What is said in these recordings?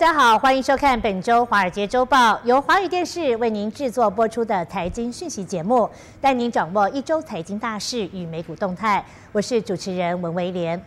大家好，欢迎收看本周《华尔街周报》，由华语电视为您制作播出的财经讯息节目，带您掌握一周财经大事与美股动态。我是主持人文威廉。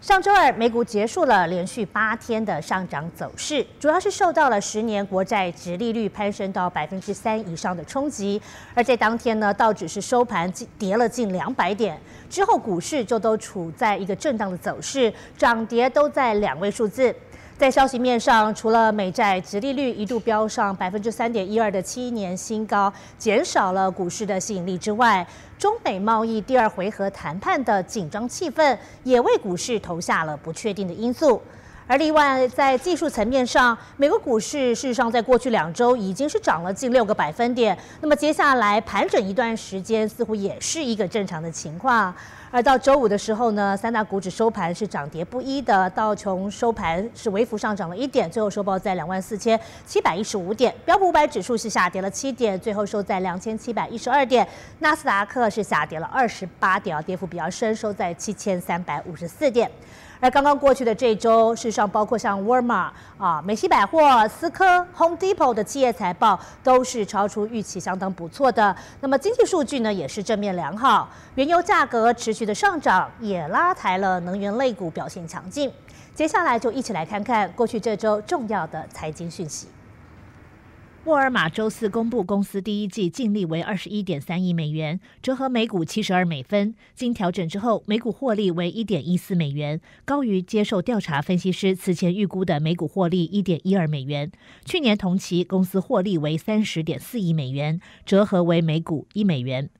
上周二，美股结束了连续八天的上涨走势，主要是受到了十年国债值利率攀升到百分之三以上的冲击。而在当天呢，道指是收盘跌了近两百点，之后股市就都处在一个震荡的走势，涨跌都在两位数字。在消息面上，除了美债直利率一度飙上百分之三点一二的七年新高，减少了股市的吸引力之外，中美贸易第二回合谈判的紧张气氛也为股市投下了不确定的因素。而另外，在技术层面上，美国股市事实上在过去两周已经是涨了近六个百分点，那么接下来盘整一段时间，似乎也是一个正常的情况。而到周五的时候呢，三大股指收盘是涨跌不一的。道琼收盘是微幅上涨了一点，最后收报在两万四千七百一十五点。标普五百指数是下跌了七点，最后收在两千七百一十二点。纳斯达克是下跌了二十八点，跌幅比较深，收在七千三百五十四点。而刚刚过去的这周，事实上包括像沃尔玛啊、美西百货、思科、Home Depot 的企业财报都是超出预期，相当不错的。那么经济数据呢，也是正面良好。原油价格持续的上涨，也拉抬了能源类股表现强劲。接下来就一起来看看过去这周重要的财经讯息。沃尔玛周四公布，公司第一季净利为二十一点三亿美元，折合每股七十二美分。经调整之后，每股获利为一点一四美元，高于接受调查分析师此前预估的每股获利一点一二美元。去年同期，公司获利为三十点四亿美元，折合为每股一美元。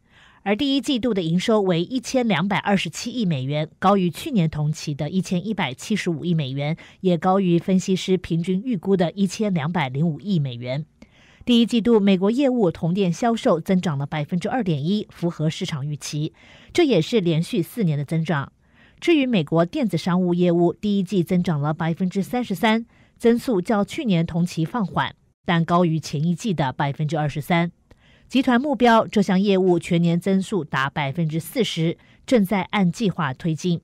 而第一季度的营收为一千两百二十七亿美元，高于去年同期的一千一百七十五亿美元，也高于分析师平均预估的一千两百零五亿美元。第一季度，美国业务同店销售增长了百分之二点一，符合市场预期，这也是连续四年的增长。至于美国电子商务业务，第一季增长了百分之三十三，增速较去年同期放缓，但高于前一季的百分之二十三。集团目标这项业务全年增速达百分之四十，正在按计划推进。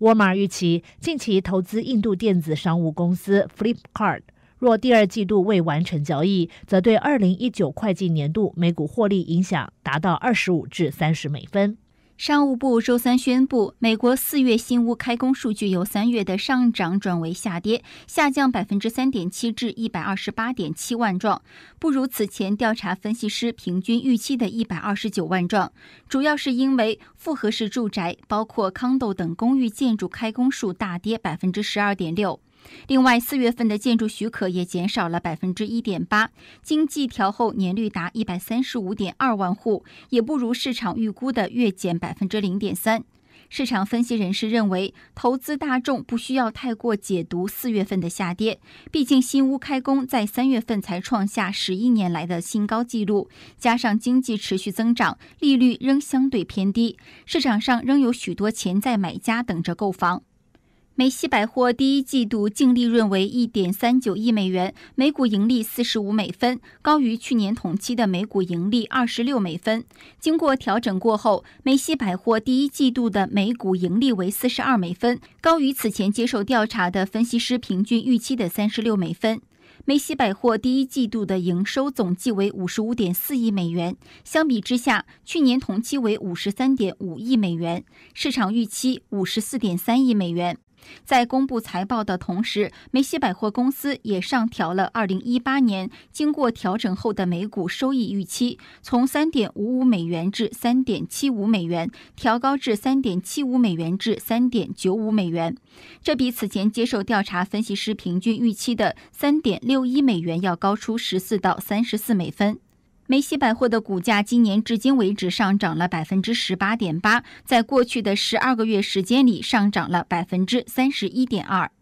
沃尔玛预期近期投资印度电子商务公司 Flipkart。若第二季度未完成交易，则对二零一九会计年度每股获利影响达到二十五至三十美分。商务部周三宣布，美国四月新屋开工数据由三月的上涨转为下跌，下降百分之三点七至一百二十八点七万幢，不如此前调查分析师平均预期的一百二十九万幢。主要是因为复合式住宅，包括康斗等公寓建筑开工数大跌百分之十二点六。另外，四月份的建筑许可也减少了百分之一点八，经济调后年率达一百三十五点二万户，也不如市场预估的月减百分之零点三。市场分析人士认为，投资大众不需要太过解读四月份的下跌，毕竟新屋开工在三月份才创下十一年来的新高纪录，加上经济持续增长，利率仍相对偏低，市场上仍有许多潜在买家等着购房。梅西百货第一季度净利润为一点三九亿美元，每股盈利四十五美分，高于去年同期的每股盈利二十六美分。经过调整过后，梅西百货第一季度的每股盈利为四十二美分，高于此前接受调查的分析师平均预期的三十六美分。梅西百货第一季度的营收总计为五十五点四亿美元，相比之下，去年同期为五十三点五亿美元，市场预期五十四点三亿美元。在公布财报的同时，梅西百货公司也上调了2018年经过调整后的每股收益预期，从3.55美元至3.75美元，调高至3.75美元至3.95美元。这比此前接受调查分析师平均预期的3.61美元要高出14到34美分。梅西百货的股价今年至今为止上涨了百分之十八点八，在过去的十二个月时间里上涨了百分之三十一点二。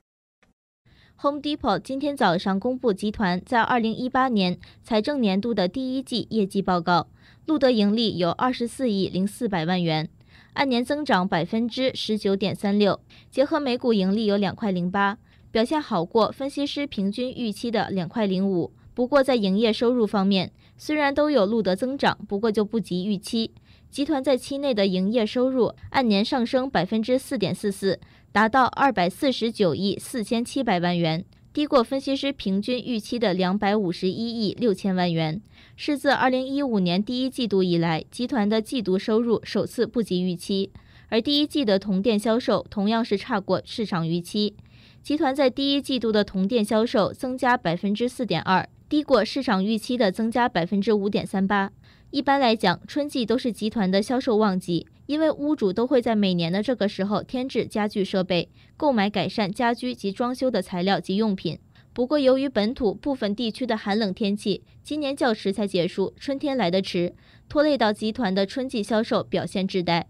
Home Depot 今天早上公布集团在二零一八年财政年度的第一季业绩报告，录得盈利有二十四亿零四百万元，按年增长百分之十九点三六，结合每股盈利有两块零八，表现好过分析师平均预期的两块零五。不过在营业收入方面，虽然都有录得增长，不过就不及预期。集团在期内的营业收入按年上升百分之四点四四，达到二百四十九亿四千七百万元。低过分析师平均预期的两百五十一亿六千万元，是自二零一五年第一季度以来，集团的季度收入首次不及预期。而第一季的同店销售同样是差过市场预期。集团在第一季度的同店销售增加百分之四点二，低过市场预期的增加百分之五点三八。一般来讲，春季都是集团的销售旺季，因为屋主都会在每年的这个时候添置家具设备，购买改善家居及装修的材料及用品。不过，由于本土部分地区的寒冷天气，今年较迟才结束，春天来得迟，拖累到集团的春季销售表现滞带。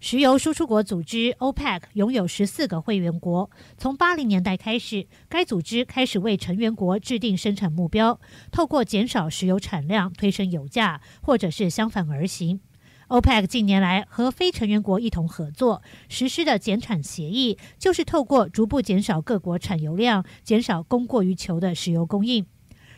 石油输出国组织 OPEC 拥有十四个会员国。从八零年代开始，该组织开始为成员国制定生产目标，透过减少石油产量推升油价，或者是相反而行。OPEC 近年来和非成员国一同合作实施的减产协议，就是透过逐步减少各国产油量，减少供过于求的石油供应。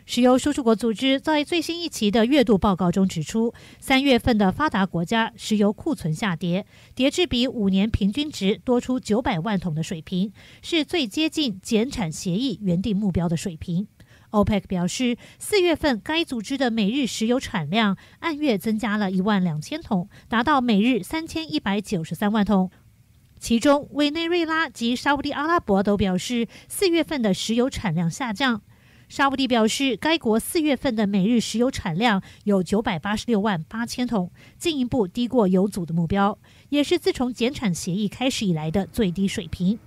石油输出国组织在最新一期的月度报告中指出，三月份的发达国家石油库存下跌，跌至比五年平均值多出九百万桶的水平，是最接近减产协议原定目标的水平。OPEC 表示，四月份该组织的每日石油产量按月增加了一万两千桶，达到每日三千一百九十三万桶。其中，委内瑞拉及沙地阿拉伯都表示，四月份的石油产量下降。沙地表示，该国四月份的每日石油产量有九百八十六万八千桶，进一步低过油组的目标，也是自从减产协议开始以来的最低水平。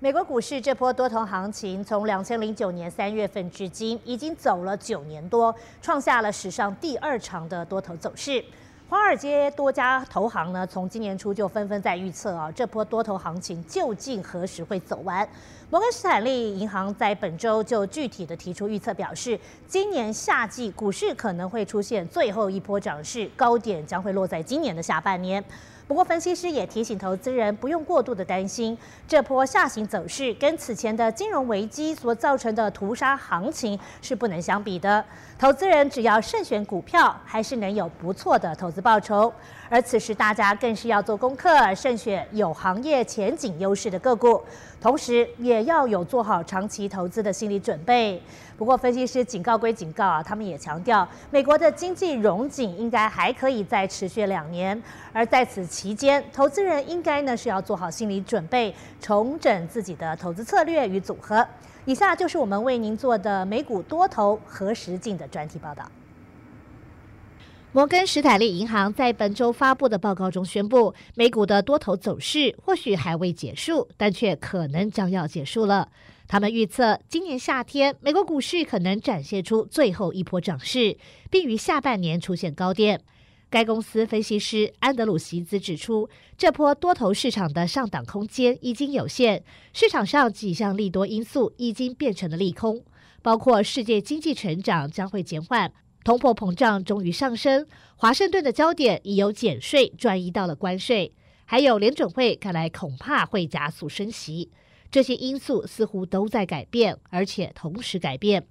美国股市这波多头行情，从两千零九年三月份至今，已经走了九年多，创下了史上第二长的多头走势。华尔街多家投行呢，从今年初就纷纷在预测啊，这波多头行情究竟何时会走完？摩根士坦利银行在本周就具体的提出预测，表示今年夏季股市可能会出现最后一波涨势，高点将会落在今年的下半年。不过，分析师也提醒投资人不用过度的担心，这波下行走势跟此前的金融危机所造成的屠杀行情是不能相比的。投资人只要慎选股票，还是能有不错的投资报酬。而此时大家更是要做功课，慎选有行业前景优势的个股。同时，也要有做好长期投资的心理准备。不过，分析师警告归警告啊，他们也强调，美国的经济融景应该还可以再持续两年。而在此期间，投资人应该呢是要做好心理准备，重整自己的投资策略与组合。以下就是我们为您做的美股多头何时进的专题报道。摩根士坦利银行在本周发布的报告中宣布，美股的多头走势或许还未结束，但却可能将要结束了。他们预测，今年夏天美国股市可能展现出最后一波涨势，并于下半年出现高点。该公司分析师安德鲁席兹指出，这波多头市场的上档空间已经有限，市场上几项利多因素已经变成了利空，包括世界经济成长将会减缓。通货膨胀终于上升，华盛顿的焦点已由减税转移到了关税，还有联准会看来恐怕会加速升息。这些因素似乎都在改变，而且同时改变。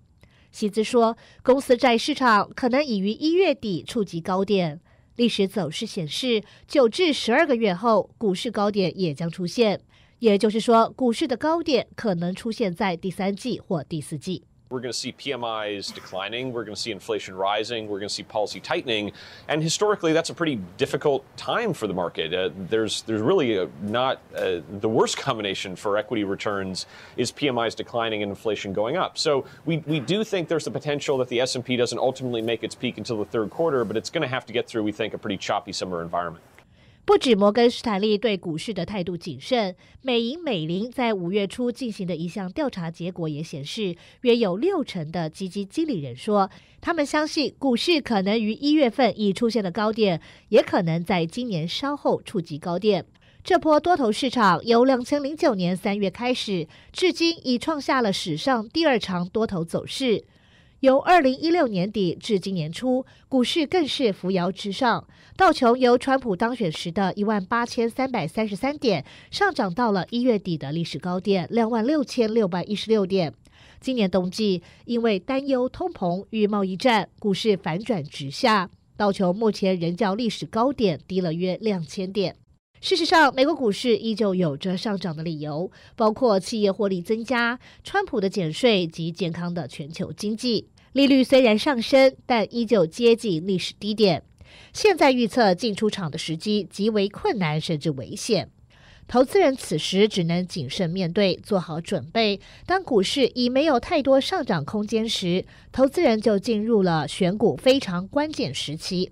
希兹说，公司债市场可能已于一月底触及高点。历史走势显示，九至十二个月后，股市高点也将出现。也就是说，股市的高点可能出现在第三季或第四季。We're going to see PMIs declining. We're going to see inflation rising. We're going to see policy tightening. And historically, that's a pretty difficult time for the market. Uh, there's there's really a, not uh, the worst combination for equity returns is PMIs declining and inflation going up. So we, we do think there's the potential that the S&P doesn't ultimately make its peak until the third quarter, but it's going to have to get through, we think, a pretty choppy summer environment. 不止摩根士坦利对股市的态度谨慎，美银美林在五月初进行的一项调查结果也显示，约有六成的基金经理人说，他们相信股市可能于一月份已出现了高点，也可能在今年稍后触及高点。这波多头市场由两千零九年三月开始，至今已创下了史上第二长多头走势。由二零一六年底至今年初，股市更是扶摇直上。道琼由川普当选时的一万八千三百三十三点，上涨到了一月底的历史高点两万六千六百一十六点。今年冬季，因为担忧通膨与贸易战，股市反转直下。道琼目前仍较历史高点低了约两千点。事实上，美国股市依旧有着上涨的理由，包括企业获利增加、川普的减税及健康的全球经济。利率虽然上升，但依旧接近历史低点。现在预测进出场的时机极为困难，甚至危险。投资人此时只能谨慎面对，做好准备。当股市已没有太多上涨空间时，投资人就进入了选股非常关键时期。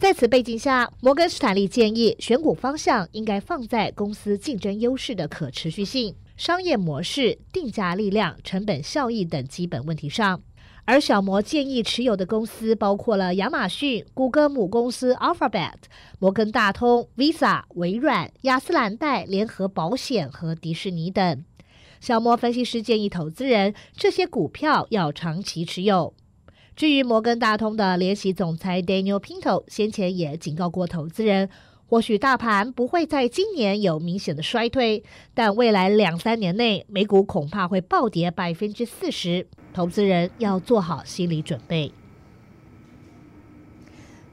在此背景下，摩根士坦利建议选股方向应该放在公司竞争优势的可持续性、商业模式、定价力量、成本效益等基本问题上。而小摩建议持有的公司包括了亚马逊、谷歌母公司 Alphabet、摩根大通、Visa、微软、雅斯兰黛、联合保险和迪士尼等。小摩分析师建议投资人这些股票要长期持有。至于摩根大通的联席总裁 Daniel Pinto 先前也警告过投资人，或许大盘不会在今年有明显的衰退，但未来两三年内美股恐怕会暴跌百分之四十，投资人要做好心理准备。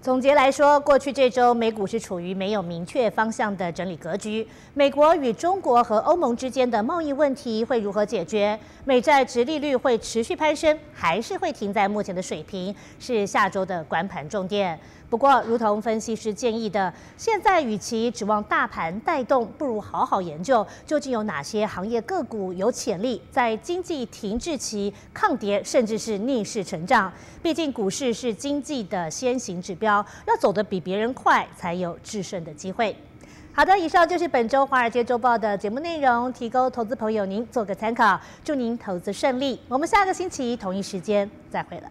总结来说，过去这周美股是处于没有明确方向的整理格局。美国与中国和欧盟之间的贸易问题会如何解决？美债直利率会持续攀升，还是会停在目前的水平？是下周的关盘重点。不过，如同分析师建议的，现在与其指望大盘带动，不如好好研究究竟有哪些行业个股有潜力在经济停滞期抗跌，甚至是逆势成长。毕竟股市是经济的先行指标，要走得比别人快，才有制胜的机会。好的，以上就是本周华尔街周报的节目内容，提供投资朋友您做个参考。祝您投资顺利，我们下个星期同一时间再会了。